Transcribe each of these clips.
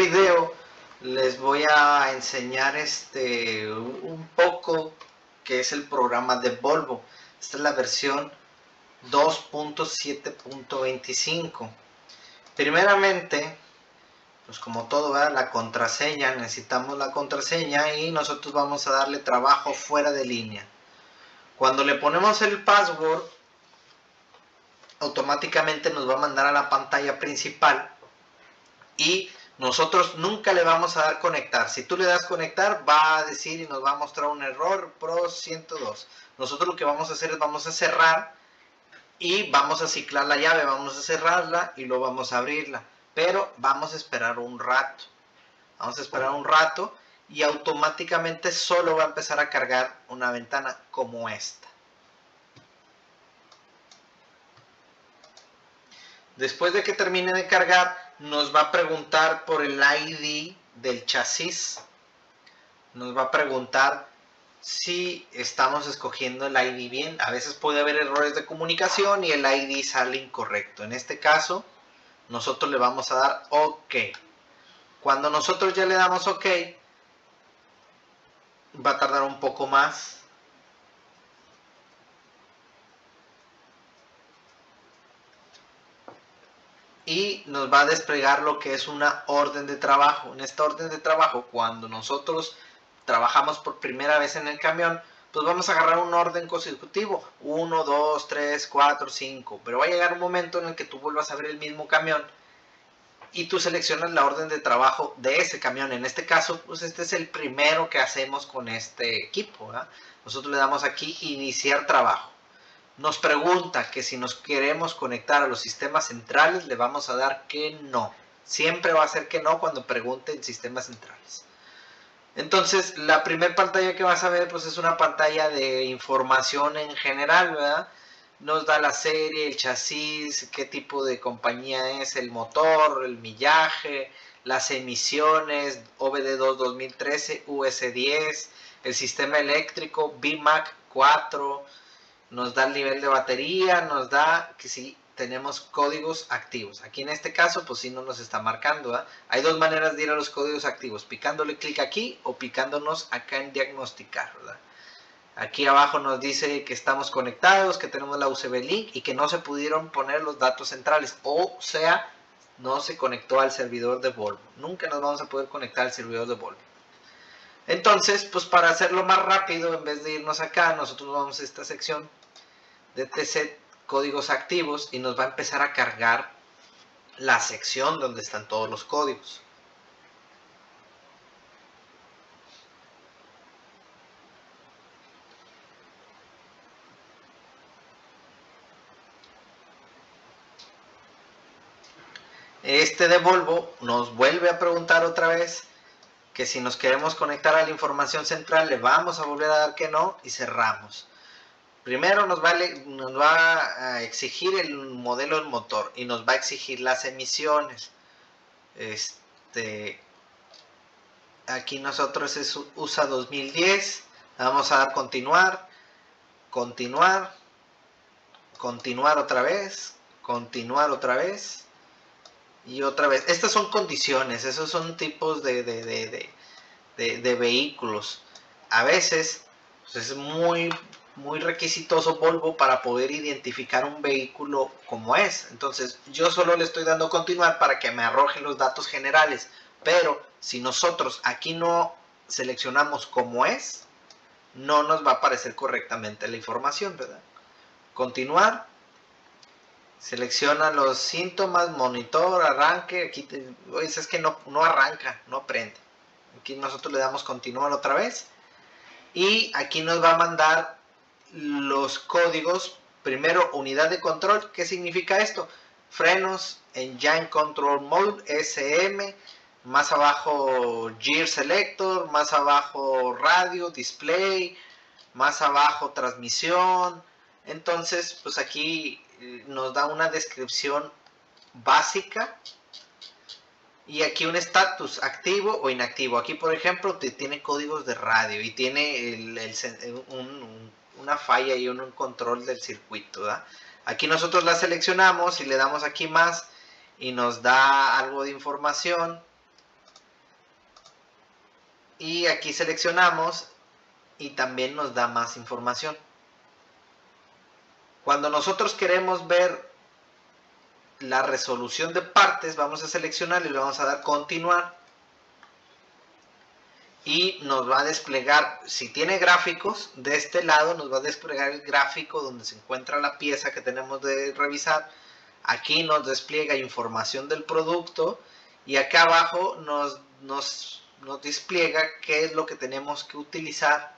video les voy a enseñar este un poco que es el programa de Volvo. Esta es la versión 2.7.25. Primeramente, pues como todo, la contraseña, necesitamos la contraseña y nosotros vamos a darle trabajo fuera de línea. Cuando le ponemos el password, automáticamente nos va a mandar a la pantalla principal y nosotros nunca le vamos a dar conectar. Si tú le das conectar, va a decir y nos va a mostrar un error Pro 102. Nosotros lo que vamos a hacer es vamos a cerrar y vamos a ciclar la llave, vamos a cerrarla y luego vamos a abrirla. Pero vamos a esperar un rato. Vamos a esperar un rato y automáticamente solo va a empezar a cargar una ventana como esta. Después de que termine de cargar, nos va a preguntar por el ID del chasis. Nos va a preguntar si estamos escogiendo el ID bien. A veces puede haber errores de comunicación y el ID sale incorrecto. En este caso, nosotros le vamos a dar OK. Cuando nosotros ya le damos OK, va a tardar un poco más. Y nos va a desplegar lo que es una orden de trabajo. En esta orden de trabajo, cuando nosotros trabajamos por primera vez en el camión, pues vamos a agarrar un orden consecutivo. 1, 2, 3, 4, 5. Pero va a llegar un momento en el que tú vuelvas a ver el mismo camión y tú seleccionas la orden de trabajo de ese camión. En este caso, pues este es el primero que hacemos con este equipo. Nosotros le damos aquí iniciar trabajo. Nos pregunta que si nos queremos conectar a los sistemas centrales, le vamos a dar que no. Siempre va a ser que no cuando pregunten sistemas centrales. Entonces, la primera pantalla que vas a ver, pues es una pantalla de información en general, ¿verdad? nos da la serie, el chasis, qué tipo de compañía es, el motor, el millaje, las emisiones, OBD2 2013, US10, el sistema eléctrico, BMAC 4, nos da el nivel de batería, nos da que si tenemos códigos activos. Aquí en este caso, pues si no nos está marcando. Hay dos maneras de ir a los códigos activos, picándole clic aquí o picándonos acá en diagnosticar. Aquí abajo nos dice que estamos conectados, que tenemos la USB link y que no se pudieron poner los datos centrales. O sea, no se conectó al servidor de Volvo. Nunca nos vamos a poder conectar al servidor de Volvo. Entonces, pues para hacerlo más rápido, en vez de irnos acá, nosotros vamos a esta sección de TC códigos activos y nos va a empezar a cargar la sección donde están todos los códigos. Este de Volvo nos vuelve a preguntar otra vez que si nos queremos conectar a la información central le vamos a volver a dar que no y cerramos. Primero nos va, a exigir el modelo del motor y nos va a exigir las emisiones. Este, aquí nosotros es USA 2010. Vamos a dar continuar, continuar, continuar otra vez, continuar otra vez y otra vez, estas son condiciones, esos son tipos de, de, vehículos. A veces pues, es muy, muy requisitoso Volvo para poder identificar un vehículo como es. Entonces yo solo le estoy dando continuar para que me arroje los datos generales. Pero si nosotros aquí no seleccionamos como es, no nos va a aparecer correctamente la información, ¿verdad? Continuar Selecciona los síntomas, monitor, arranque. Aquí te, es que no, no arranca, no prende. Aquí nosotros le damos continuar otra vez. Y aquí nos va a mandar los códigos. Primero, unidad de control. ¿Qué significa esto? Frenos, Engine Control Mode, SM. Más abajo, Gear Selector. Más abajo, radio, display. Más abajo, transmisión. Entonces, pues aquí nos da una descripción básica y aquí un estatus activo o inactivo. Aquí, por ejemplo, tiene códigos de radio y tiene una falla y un, control del circuito. Aquí nosotros la seleccionamos y le damos aquí más y nos da algo de información. y aquí seleccionamos y también nos da más información. Cuando nosotros queremos ver la resolución de partes, vamos a seleccionar y le vamos a dar continuar. Y nos va a desplegar, si tiene gráficos, de este lado nos va a desplegar el gráfico donde se encuentra la pieza que tenemos de revisar. Aquí nos despliega información del producto y acá abajo nos, nos, nos despliega qué es lo que tenemos que utilizar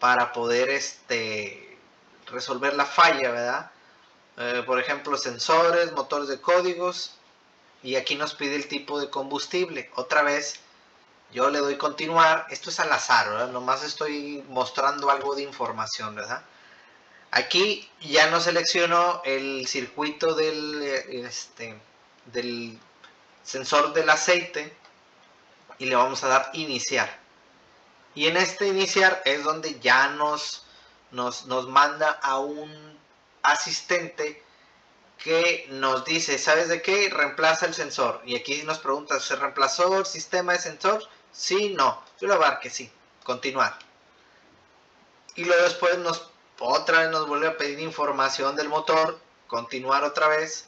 para poder este, resolver la falla, ¿verdad? Eh, por ejemplo, sensores, motores de códigos. Y aquí nos pide el tipo de combustible. Otra vez, yo le doy continuar. Esto es al azar, ¿verdad? Nomás estoy mostrando algo de información, ¿verdad? Aquí ya no selecciono el circuito del, este, del sensor del aceite y le vamos a dar iniciar. Y en este iniciar es donde ya nos, nos, nos manda a un asistente que nos dice, ¿sabes de qué? Reemplaza el sensor. Y aquí nos pregunta, ¿se reemplazó el sistema de sensor? Sí, no. Yo le voy a dar que sí. Continuar. Y luego después nos otra vez nos vuelve a pedir información del motor. Continuar otra vez.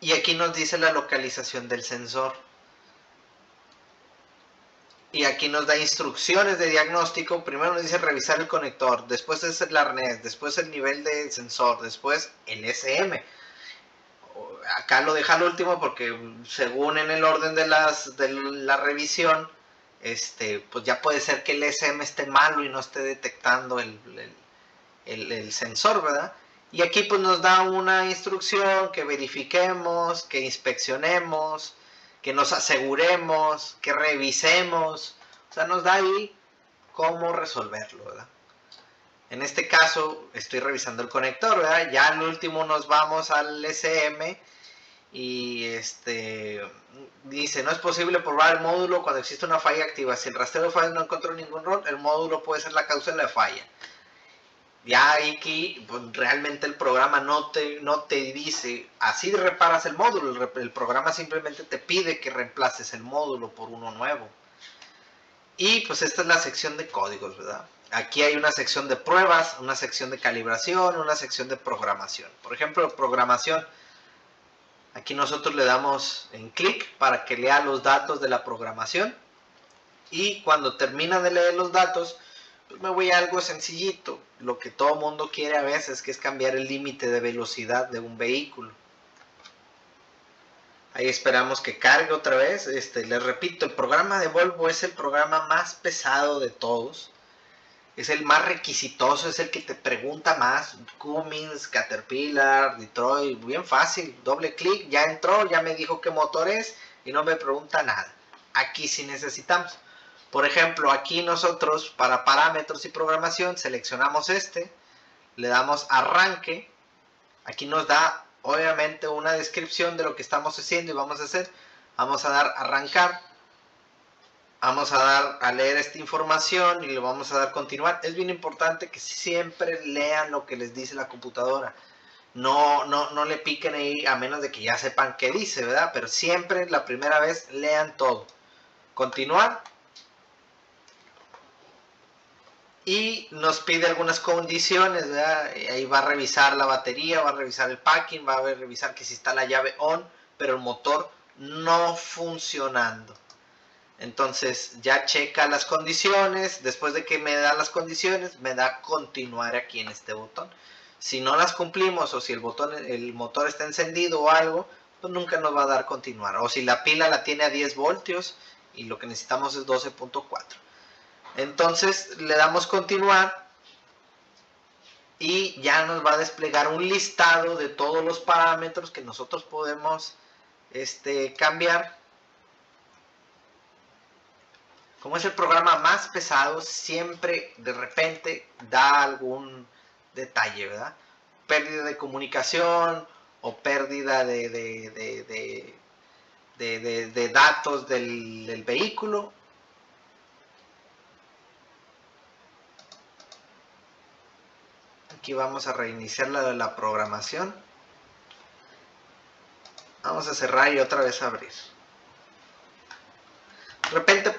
Y aquí nos dice la localización del sensor y aquí nos da instrucciones de diagnóstico. Primero nos dice revisar el conector, después es el arnés, después el nivel de sensor, después el SM. Acá lo deja al último porque según en el orden de, las, de la revisión, este, pues ya puede ser que el SM esté malo y no esté detectando el, el, sensor, ¿verdad? Y aquí pues nos da una instrucción que verifiquemos, que inspeccionemos, que nos aseguremos, que revisemos. O sea, nos da ahí cómo resolverlo, ¿verdad? En este caso estoy revisando el conector, ¿verdad? Ya al último nos vamos al SM y este dice, no es posible probar el módulo cuando existe una falla activa. Si el rastreo de fallas no encontró ningún error, el módulo puede ser la causa de la falla ya aquí pues, realmente el programa no te, no te dice, así reparas el módulo, el, el, programa simplemente te pide que reemplaces el módulo por uno nuevo. Y pues esta es la sección de códigos, ¿verdad? Aquí hay una sección de pruebas, una sección de calibración, una sección de programación. Por ejemplo, programación. Aquí nosotros le damos en clic para que lea los datos de la programación. Y cuando termina de leer los datos, pues me voy a algo sencillito. Lo que todo mundo quiere a veces, que es cambiar el límite de velocidad de un vehículo. Ahí esperamos que cargue otra vez. Este, les repito, el programa de Volvo es el programa más pesado de todos. Es el más requisitoso, es el que te pregunta más. Cummins, Caterpillar, Detroit, bien fácil. Doble clic, ya entró, ya me dijo qué motor es y no me pregunta nada. Aquí sí necesitamos. Por ejemplo, aquí nosotros para parámetros y programación seleccionamos este, le damos arranque, aquí nos da obviamente una descripción de lo que estamos haciendo y vamos a hacer, vamos a dar arrancar, vamos a dar a leer esta información y le vamos a dar continuar. Es bien importante que siempre lean lo que les dice la computadora. No, no, no le piquen ahí a menos de que ya sepan qué dice, ¿verdad? Pero siempre la primera vez lean todo. Continuar y nos pide algunas condiciones, ¿verdad? ahí va a revisar la batería, va a revisar el packing, va a revisar que si está la llave on, pero el motor no funcionando. Entonces ya checa las condiciones, después de que me da las condiciones, me da continuar aquí en este botón. Si no las cumplimos o si el botón el motor está encendido o algo, pues nunca nos va a dar continuar. O si la pila la tiene a 10 voltios y lo que necesitamos es 12.4. Entonces le damos continuar y ya nos va a desplegar un listado de todos los parámetros que nosotros podemos este, cambiar. Como es el programa más pesado, siempre de repente da algún detalle, ¿verdad? Pérdida de comunicación o pérdida de, datos del, del vehículo Aquí vamos a reiniciar la, la programación. Vamos a cerrar y otra vez abrir.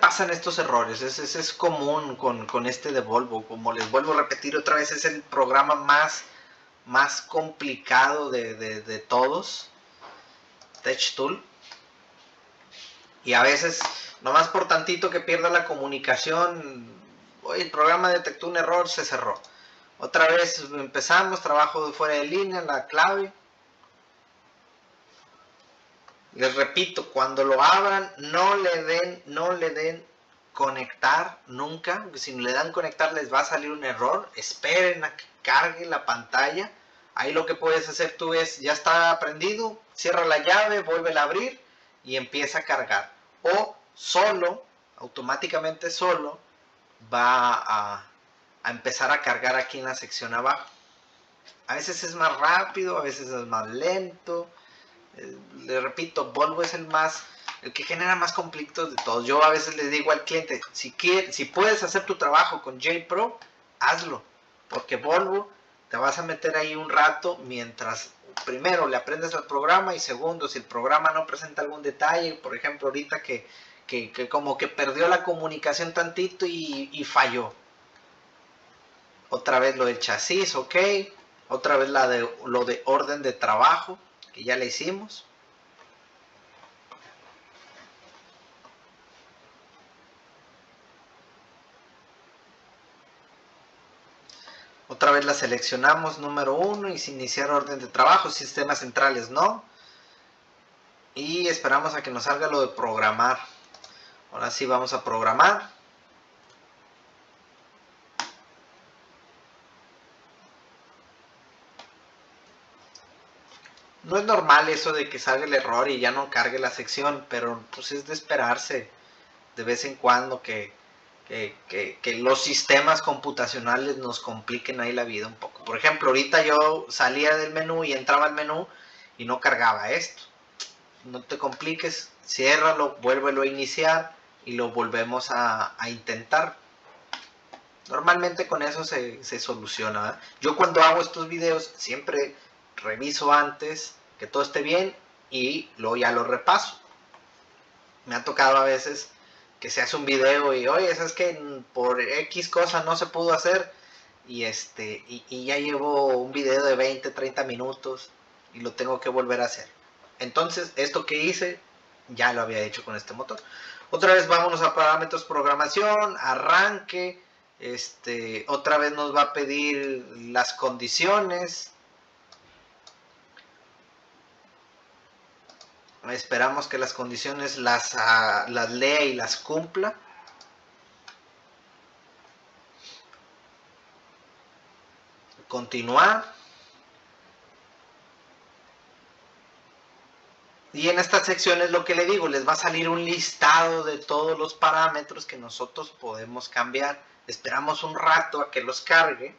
Pasan estos errores, es, es, es común con, con, este de Volvo, como les vuelvo a repetir otra vez, es el programa más, más complicado de, de, todos, TouchTool. Y a veces, nomás por tantito que pierda la comunicación, hoy el programa detectó un error, se cerró. Otra vez empezamos, trabajo fuera de línea, la clave. Les repito, cuando lo abran, no le den, no le den conectar nunca. Si le dan conectar les va a salir un error. Esperen a que cargue la pantalla. Ahí lo que puedes hacer tú es, ya está prendido, cierra la llave, vuelve a abrir y empieza a cargar. O solo, automáticamente solo, va a, a empezar a cargar aquí en la sección abajo. A veces es más rápido, a veces es más lento. Le repito, Volvo es el más, el que genera más conflictos de todos. Yo a veces le digo al cliente, si, si puedes hacer tu trabajo con JPro, hazlo. Porque Volvo te vas a meter ahí un rato mientras primero le aprendes el programa y segundo, si el programa no presenta algún detalle, por ejemplo, ahorita que, que, que como que perdió la comunicación tantito y, y, falló. Otra vez lo del chasis, ok. Otra vez la de, lo de orden de trabajo, que ya le hicimos. Otra vez la seleccionamos, número uno, y iniciar orden de trabajo, sistemas centrales no. Y esperamos a que nos salga lo de programar. Ahora sí vamos a programar. No es normal eso de que salga el error y ya no cargue la sección, pero pues es de esperarse de vez en cuando que, que, los sistemas computacionales nos compliquen ahí la vida un poco. Por ejemplo, ahorita yo salía del menú y entraba al menú y no cargaba esto. No te compliques, ciérralo, vuélvelo a iniciar y lo volvemos a, intentar. Normalmente con eso se, se soluciona. Yo cuando hago estos videos siempre reviso antes que todo esté bien y luego ya lo repaso. Me ha tocado a veces que se hace un video y, oye, es que por X cosa no se pudo hacer y este y, ya llevo un video de 20, 30 minutos y lo tengo que volver a hacer. Entonces, esto que hice ya lo había hecho con este motor. Otra vez vámonos a parámetros programación, arranque, este, otra vez nos va a pedir las condiciones, Esperamos que las condiciones las, uh, las lea y las cumpla. Continuar. Y en estas secciones lo que le digo, les va a salir un listado de todos los parámetros que nosotros podemos cambiar. Esperamos un rato a que los cargue.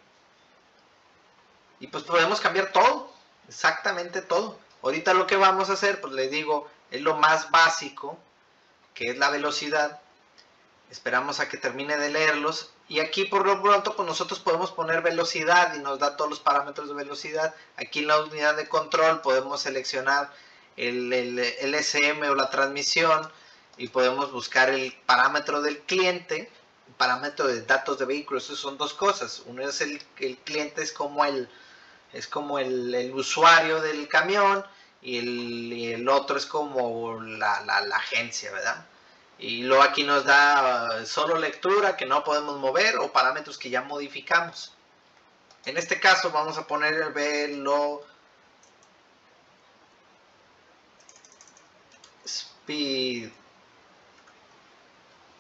Y pues podemos cambiar todo, exactamente todo. Ahorita lo que vamos a hacer, pues les digo, es lo más básico, que es la velocidad. Esperamos a que termine de leerlos. Y aquí por lo pronto, pues nosotros podemos poner velocidad y nos da todos los parámetros de velocidad. Aquí en la unidad de control podemos seleccionar el, el, o la transmisión y podemos buscar el parámetro del cliente, parámetro de datos de vehículos. Esas son dos cosas. Uno es el, el cliente, es como el, es como el, el usuario del camión y el, el otro es como la, la, agencia, ¿verdad? Y luego aquí nos da solo lectura que no podemos mover o parámetros que ya modificamos. En este caso vamos a poner el velo speed.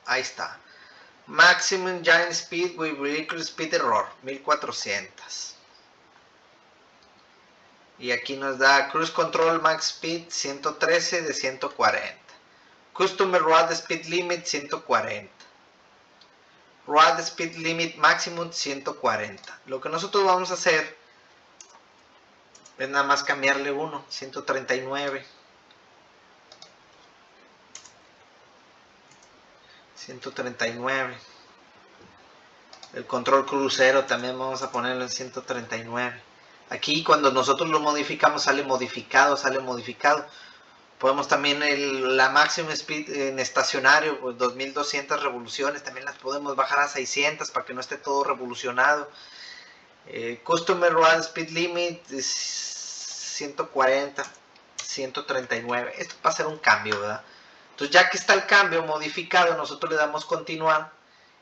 Ahí está. Maximum giant speed with vehicle speed error 1400 y aquí nos da Cruise Control Max Speed 113 de 140. Customer Road Speed Limit 140. Road Speed Limit Maximum 140. Lo que nosotros vamos a hacer es nada más cambiarle uno, 139. 139. El control crucero también vamos a ponerlo en 139. Aquí cuando nosotros lo modificamos sale modificado, sale modificado. Podemos también la máxima speed en estacionario, pues 2200 revoluciones, también las podemos bajar a 600 para que no esté todo revolucionado. Eh, Customer Run Speed Limit es 140, 139. Esto va a ser un cambio, ¿verdad? Entonces ya que está el cambio modificado, nosotros le damos continuar.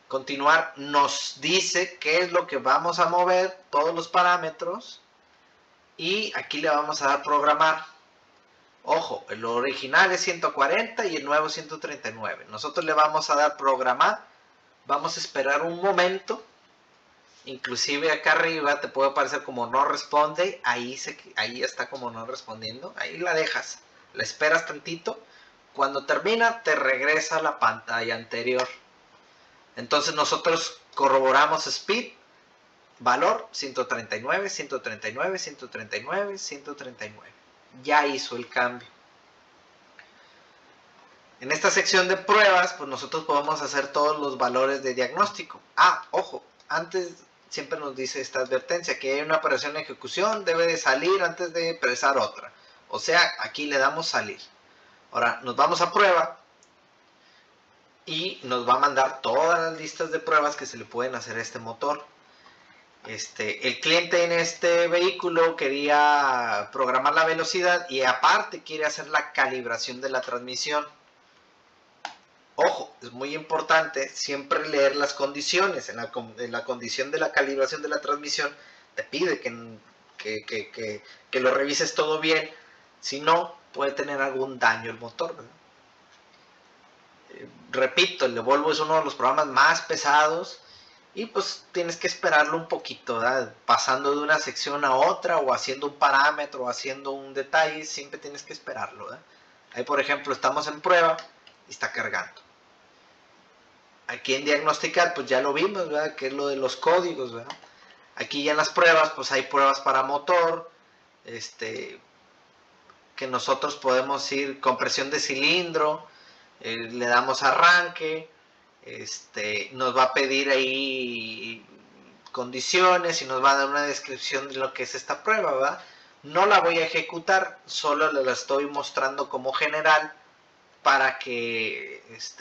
Continuar nos dice qué es lo que vamos a mover, todos los parámetros. Y aquí le vamos a dar programar. Ojo, el original es 140 y el nuevo 139. Nosotros le vamos a dar programar. Vamos a esperar un momento. Inclusive acá arriba te puede aparecer como no responde. Ahí, se, ahí está como no respondiendo. Ahí la dejas. La esperas tantito. Cuando termina te regresa a la pantalla anterior. Entonces nosotros corroboramos speed. Valor 139, 139, 139, 139 ya hizo el cambio. En esta sección de pruebas, pues nosotros podemos hacer todos los valores de diagnóstico. Ah, ojo, antes siempre nos dice esta advertencia que hay una operación de ejecución, debe de salir antes de expresar otra. O sea, aquí le damos salir. Ahora, nos vamos a prueba y nos va a mandar todas las listas de pruebas que se le pueden hacer a este motor. Este, el cliente en este vehículo quería programar la velocidad y aparte quiere hacer la calibración de la transmisión. Ojo, es muy importante siempre leer las condiciones. En la, condición de la calibración de la transmisión te pide que, lo revises todo bien. Si no, puede tener algún daño el motor. Eh, repito, el de Volvo es uno de los programas más pesados y pues tienes que esperarlo un poquito, pasando de una sección a otra o haciendo un parámetro o haciendo un detalle, siempre tienes que esperarlo. Ahí por ejemplo estamos en prueba y está cargando. Aquí en diagnosticar pues ya lo vimos, que es lo de los códigos. Aquí ya en las pruebas pues hay pruebas para motor, este, que nosotros podemos ir compresión de cilindro, eh, le damos arranque, este, nos va a pedir ahí condiciones y nos va a dar una descripción de lo que es esta prueba, ¿va? No la voy a ejecutar, solo la estoy mostrando como general para que este,